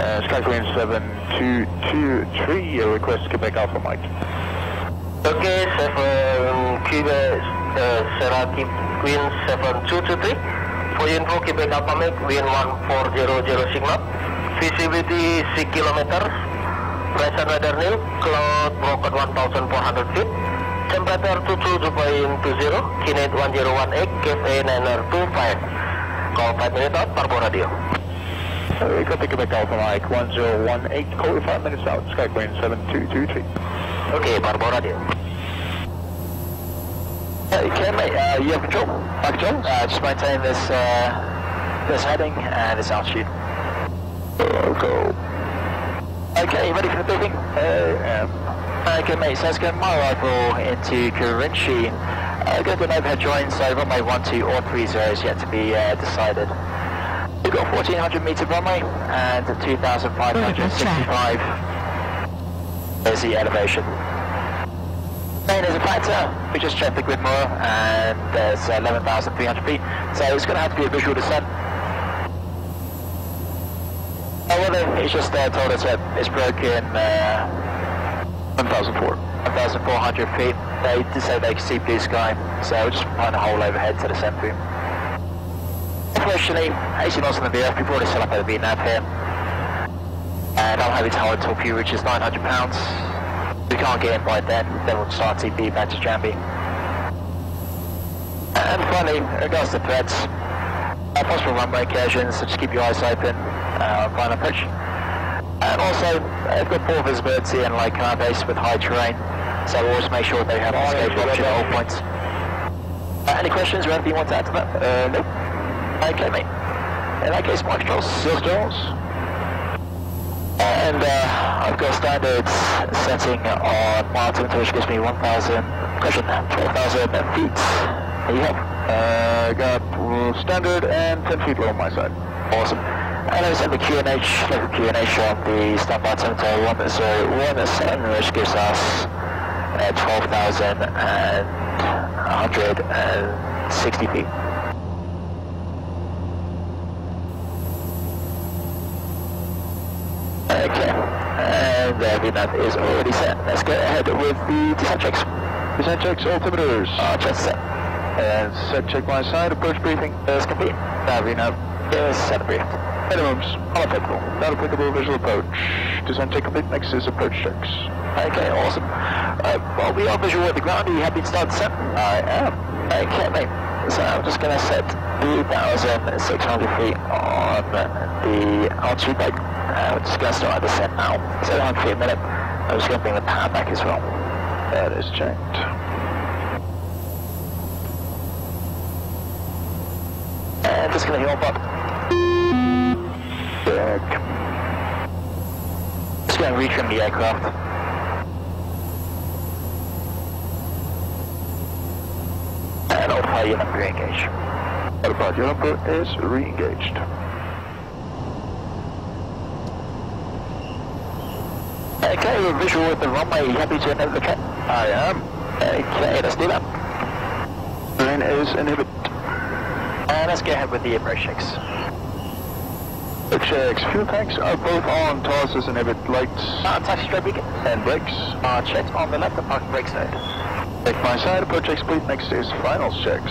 Uh, SkyQueen 7223, uh, request Quebec Alpha Mike. Okay, 7 Quebec, uh, Serati Queen 7223. For info, Quebec Alpha Mike, wind 1400 signal. Visibility 6 kilometers. Present weather nil, cloud broken 1400 feet. Temperature 22.20, Kinet 1018, KFA 925. Call 5 minutes out, Parbo Radio. Uh, copy Quebec Alpha Mike 1018, call you 5 minutes out, SkyQueen 7223. Okay, Parbo Radio. Okay, mate, uh, you have control. My control. Uh, just maintain this, uh, this heading and this altitude. Go. Okay, you ready for the briefing? Uh, Okay, mate, so let's go my arrival into Kerinci. Uh, going to an overhead join, so runway 12 or 30 is yet to be uh, decided. We've got 1400 meter runway and 2565 is the elevation. Main is a factor, we just checked the grid MORA and there's 11,300 feet, so it's going to have to be a visual descent. Oh, well, then, he's just uh, told us that it's broken uh, 1004. 1,400 feet. They say they can see blue sky, so we'll just find a hole overhead to the centre. Unfortunately, 80 knots on the VF, we've already set up a VNAV here. And I'm having to hold until Pew reaches 900 pounds. If we can't get in by then, then we'll start TP back to Jambi. And finally, in regards to threats, uh, possible runway incursions, so just keep your eyes open uh, on final approach. And also, they've got poor visibility and like canal base with high terrain, so we'll always make sure they have an escape option at all points. Uh, any questions or anything you want to add to that? Uh, no. Okay, mate. In that case, Mike Charles. Yes, Charles. And uh, I've got standards setting on mile altimeter, which gives me 1,000, question, 12,000 feet. There you have. Uh, got uh, standard and 10 feet low on my side. Awesome. And I set the QNH, local QNH on the standby altimeter 1017, which gives us uh, 12,160 feet. Okay, and the VNAV is already set. Let's go ahead with the descent checks. Descent checks, altimeters. Uh, just set. And set check my side, approach briefing. Is complete. Nav nav. Is set briefed. Minimums, all applicable. Not applicable visual approach. Descent check complete, next is approach checks. Okay, awesome. Uh, well, we are visual at the ground. Are you happy to start descent? I am. Okay, mate. So I'm just going to set 3,600 feet on the altitude brake. Uh, we're just going to start the descent now. 700 feet a minute. I'm just going to bring the power back as well. That is checked. And just going to heel up. Check. Just going to retrim the aircraft. Autopilot unit re-engage. Autopilot unit is re-engaged. Okay, we're visual with the runway. Happy to the? I am. Okay, let's do that. Terrain is inhibit. And let's go ahead with the approach checks. Check checks. Fuel tanks are both on. TOS is inhibit. Lights Uh, taxi straight beacon. and brakes. Uh, checked on the left and park brake side. Check my side, approach checks complete, next is finals checks.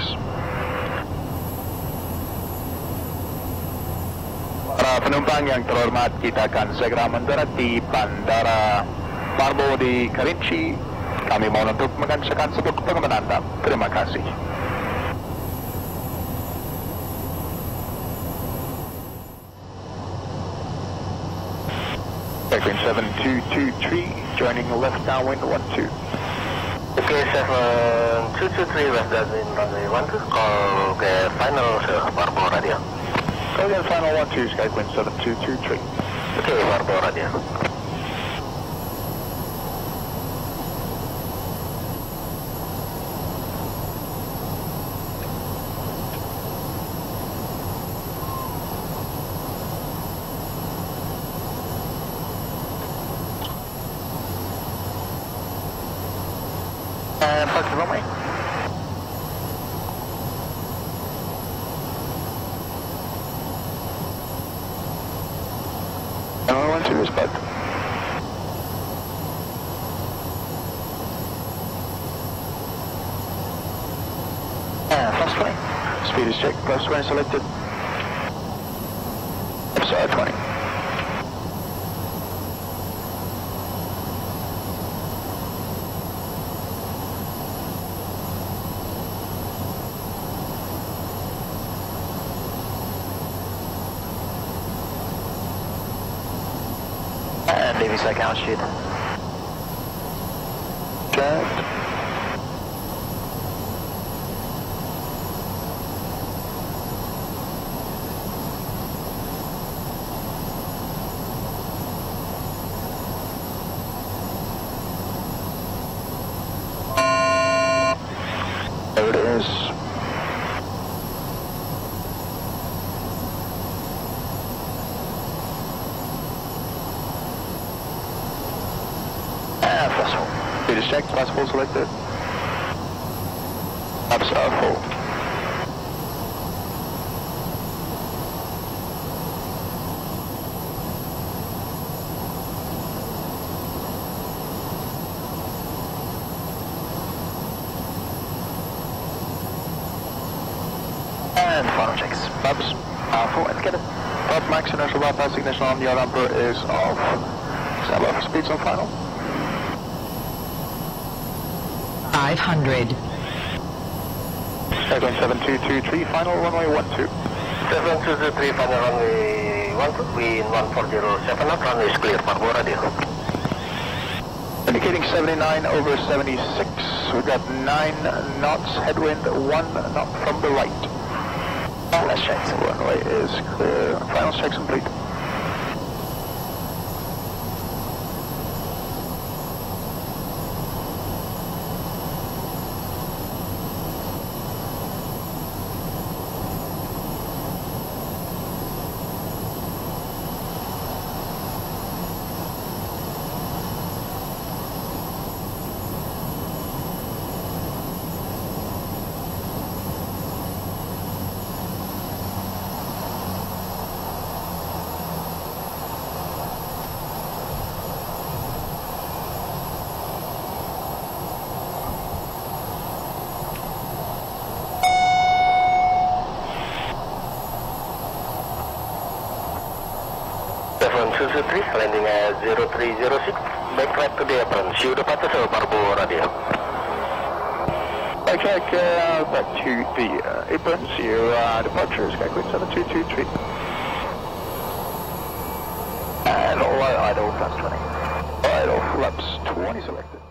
Para penumpang yang terhormat, kita akan segera mendarat di Bandara Marbo di Kerinci. Kami mohon untuk mengansyakan sebelum pengembangan Anda. Terima kasih. Airplane 7223, joining left downwind 12. Okay, 7223 West Dublin runway 12, call ke final uh, Parbo Radio. Go again, final 12, Skywind 7223. Okay, Parbo Radio. And park the runway. to respect. Plus 20. Speed is checked, plus 20 selected. FSR 20. Leaving second altitude. Checked. There it is. And plus 4. Speed is checked, plus 4 selected. FSR 4. And final checks. Flaps. R4 indicated. Top max inertial bypass ignition on the damper is off. Stand by speeds on final. 500. Airplane 7223, final runway 12. 7223 final runway 12, wind 1407 knot, runway is clear, Parbo radio. Indicating 79 over 76. We've got 9 knots, headwind 1 knot from the right. Let's check. Runway is clear. Final checks complete. Two three, landing at 0306, back right to the apron, Shield departure, so Parbo radio. Okay, uh, back to the uh, apron. See you uh, departure. Sky Queen 7223. And all idle plus 20. Idle flaps 20 selected.